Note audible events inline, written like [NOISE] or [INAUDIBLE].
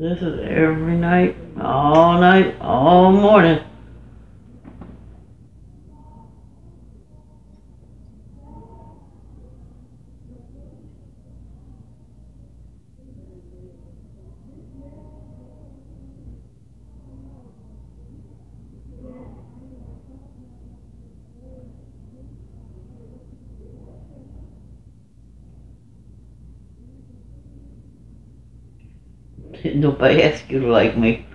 This is every night, all night, all morning. [LAUGHS] Nobody asked you to like me.